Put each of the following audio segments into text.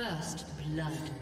First blood.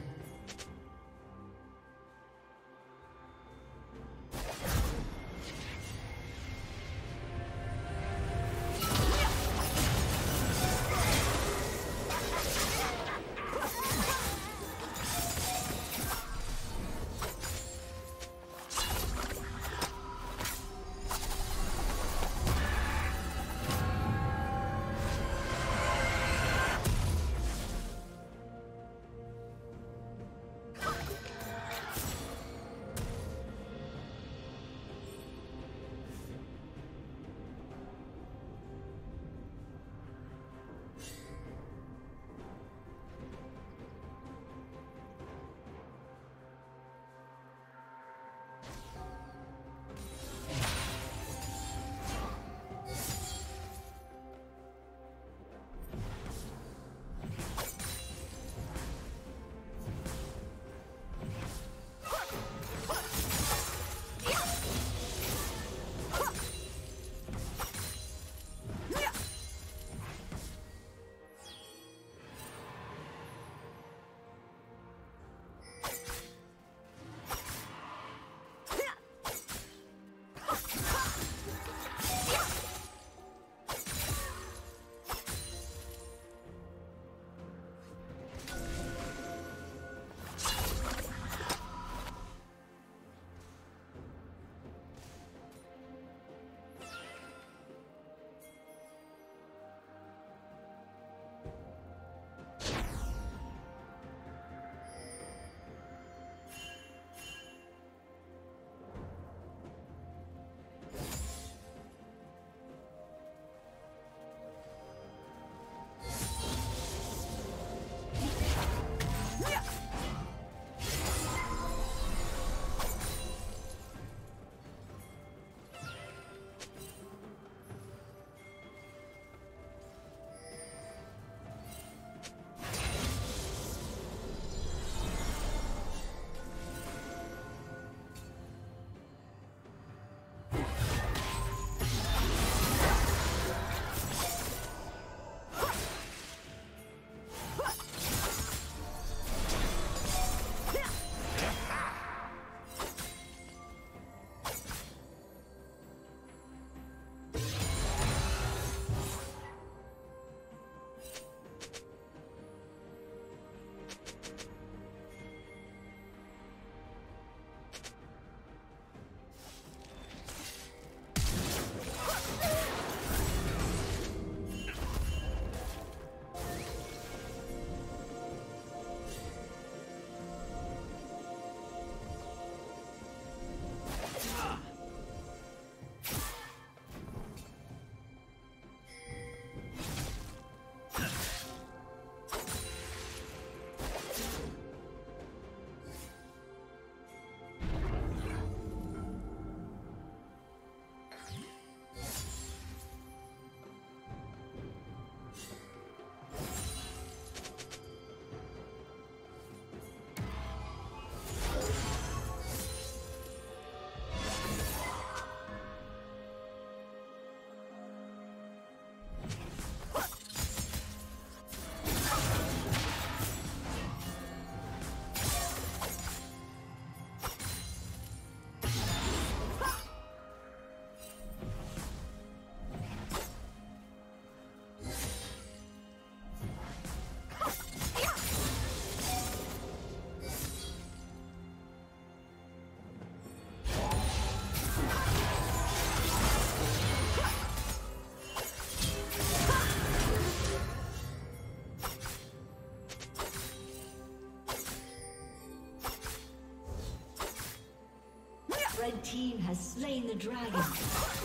Slain the dragon.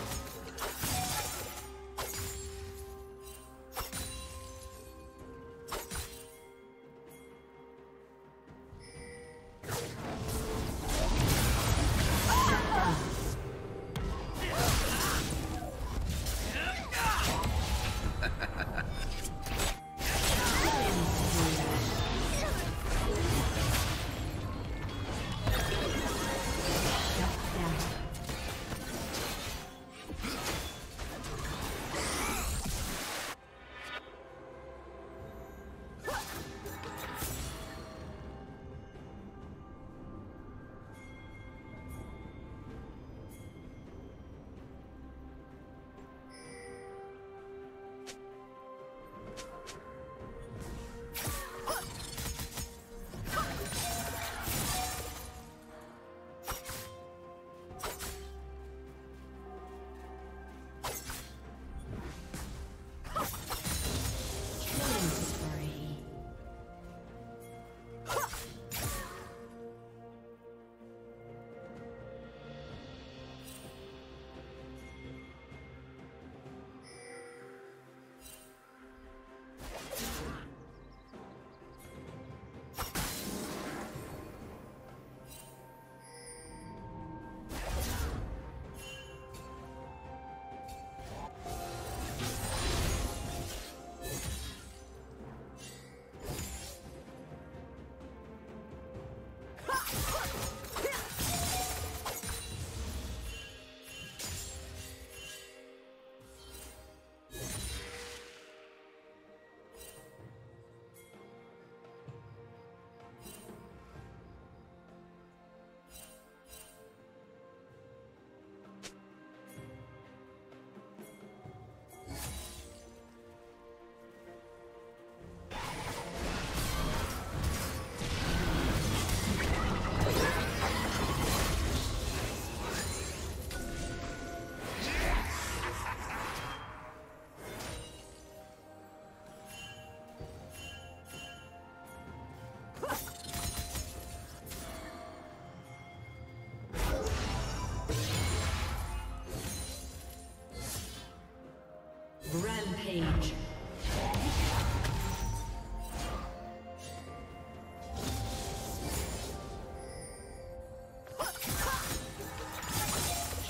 Rampage.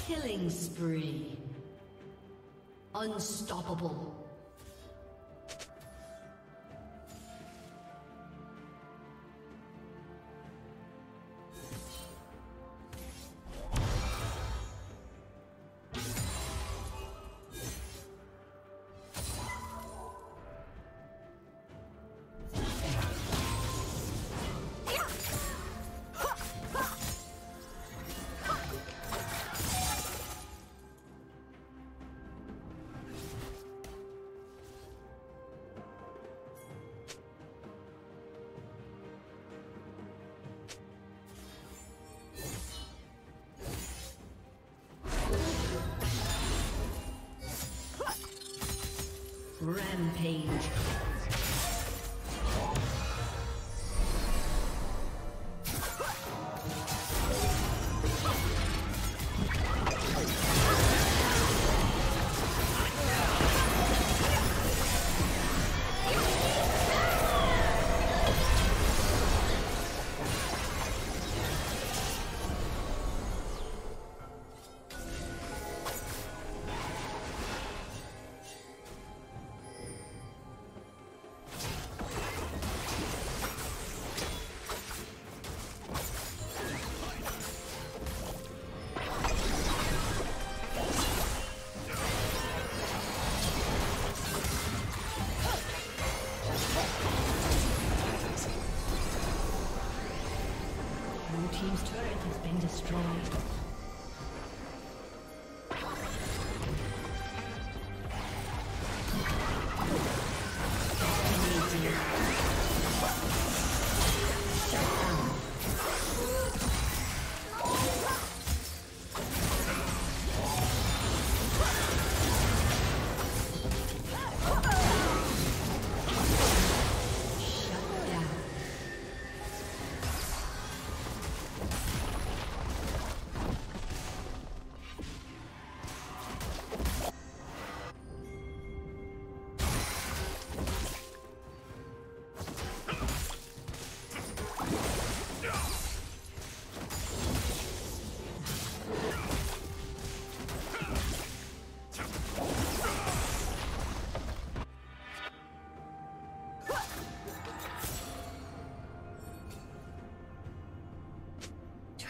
Killing spree. Unstoppable. Rampage. deployed.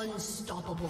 Unstoppable.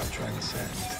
Stop trying to send.